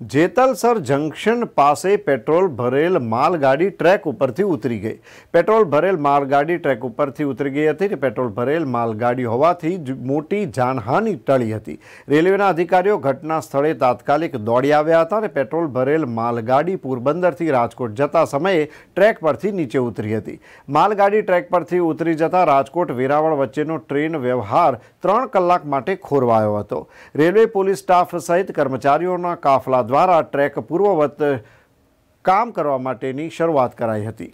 Jetalsar junction પાસે petrol ભરેલ માલગાડી track ઉપરથી ઉતરી ગઈ. પેટ્રોલ ભરેલ માલગાડી ટ્રેક ઉપરથી ઉતરી ગઈ હતી કે પેટ્રોલ ભરેલ માલગાડી હોવાથી મોટી જાનહાનિ ટળી હતી. રેલવેના અધિકારીઓ ઘટના સ્થળે તાત્કાલિક દોડી આવ્યા હતા અને પેટ્રોલ ભરેલ માલગાડી પોરબંદરથી રાજકોટ જતા સમયે ટ્રેક પરથી નીચે ઉતરી હતી. માલગાડી ટ્રેક પરથી ઉતરી જતા રાજકોટ વેરાવળ વચ્ચેનો ટ્રેન વ્યવહાર ત્રણ કલાક માટે ખોરવાયો હતો. રેલવે પોલીસ સ્ટાફ સહિત કર્મચારીઓના કાફલા દ્વારા ટ્રેક પૂર્વવત કામ કરવા માટેની શરૂઆત કરાઈ હતી.